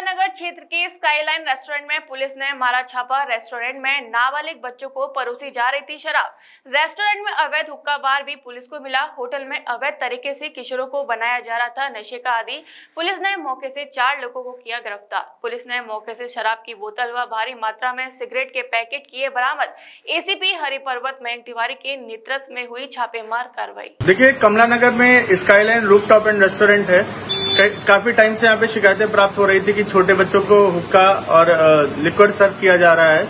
नगर क्षेत्र के skyline restaurant में पुलिस ने मारा छापा। रेस्टोरेंट में नाबालिग बच्चों को परोसी जा रही थी शराब। रेस्टोरेंट में अवैध हुक्का बार भी पुलिस को मिला। होटल में अवैध तरीके से किशोरों को बनाया जा रहा था नशे का आदि। पुलिस ने मौके से चार लोगों को किया गिरफ़्तार। पुलिस ने मौके से शराब की बोतल व भारी मात्रा में सिगरेट के पैकेट किए बरामद। एसीपी हरिपर्वत मयंक तिवारी के नेतृत्व में हुई छापेमार कार्रवाई। देखिए कमला नगर में स्काईलाइन रूप एंड रेस्टोरेंट है। काफ़ी टाइम से यहाँ पे शिकायतें प्राप्त हो रही थी कि छोटे बच्चों को हुक्का और लिक्विड सर्व किया जा रहा है।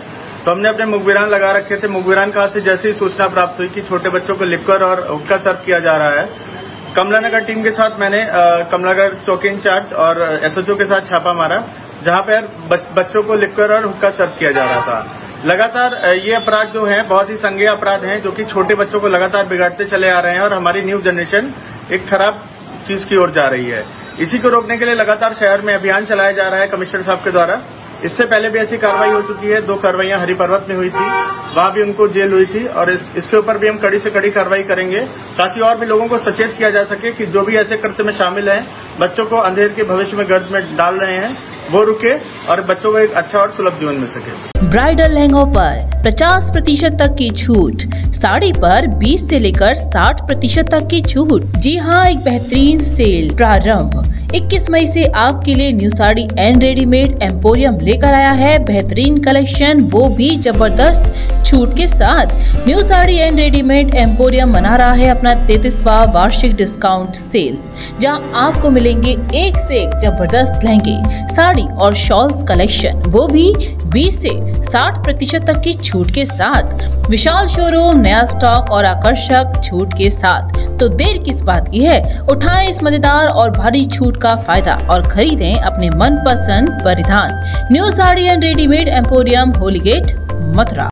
तो हमने अपने मुखबिरान लगा रखे थे। मुखबिरान कहा से जैसे ही सूचना प्राप्त हुई कि छोटे बच्चों को लिक्विड और हुक्का सर्व किया जा रहा है। कमलानगर टीम के साथ मैंने कमलानगर चौकी इंचार्ज और एसएचओ के साथ छापा मारा, जहाँ पर बच्चों को लिक्विड और हुक्का सर्व किया जा रहा था। लगातार ये अपराध जो है, बहुत ही संज्ञेय अपराध हैं, जो कि छोटे बच्चों को लगातार बिगाड़ते चले आ रहे हैं और हमारी न्यू जनरेशन एक खराब चीज़ की ओर जा रही है। इसी को रोकने के लिए लगातार शहर में अभियान चलाया जा रहा है कमिश्नर साहब के द्वारा। इससे पहले भी ऐसी कार्रवाई हो चुकी है। दो कार्रवाइयाँ हरिपर्वत में हुई थी। वहाँ भी उनको जेल हुई थी और इस, इसके ऊपर भी हम कड़ी से कड़ी कार्रवाई करेंगे ताकि और भी लोगों को सचेत किया जा सके कि जो भी ऐसे कृत्य में शामिल हैं बच्चों को अंधेर के भविष्य में गर्द में डाल रहे हैं वो रुके और बच्चों को एक अच्छा और सुलभ जीवन मिल सके। ब्राइडल लहंगों पर 50 प्रतिशत तक की छूट साड़ी पर 20 से लेकर 60 प्रतिशत तक की छूट। जी हाँ एक बेहतरीन सेल प्रारंभ। 21 मई से आपके लिए new sari and readymade emporium लेकर आया है। बेहतरीन कलेक्शन वो भी ज़बरदस्त। छूट के साथ new sari and readymade emporium मना रहा है अपना तैतीसवा वार्षिक डिस्काउंट सेल जहाँ आपको मिलेंगे एक से एक ज़बरदस्त लहंगे, साड़ी और शॉल्स कलेक्शन वो भी 20 से 60 प्रतिशत तक की छूट के साथ। विशाल शोरूम नया स्टॉक और आकर्षक छूट के साथ। तो देर किस बात की है? उठाएँ इस मज़ेदार और भारी छूट का फ़ायदा और खरीदें अपने मन पसंद परिधान। New sari and readymade emporium Holi Gate Mathura.